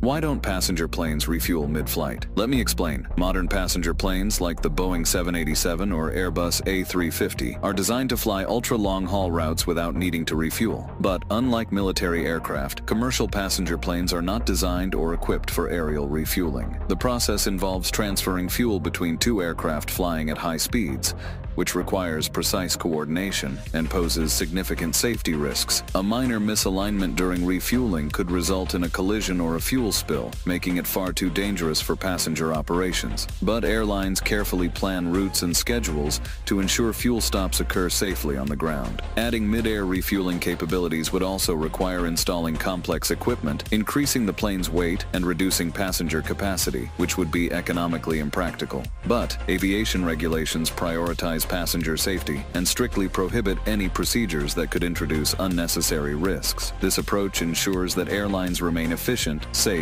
Why don't passenger planes refuel mid-flight? Let me explain. Modern passenger planes like the Boeing 787 or Airbus A350 are designed to fly ultra-long haul routes without needing to refuel. But unlike military aircraft, commercial passenger planes are not designed or equipped for aerial refueling. The process involves transferring fuel between two aircraft flying at high speeds, which requires precise coordination and poses significant safety risks. A minor misalignment during refueling could result in a collision or a fuel spill, making it far too dangerous for passenger operations. But airlines carefully plan routes and schedules to ensure fuel stops occur safely on the ground. Adding mid-air refueling capabilities would also require installing complex equipment, increasing the plane's weight and reducing passenger capacity, which would be economically impractical. But aviation regulations prioritize passenger safety and strictly prohibit any procedures that could introduce unnecessary risks. This approach ensures that airlines remain efficient, safe,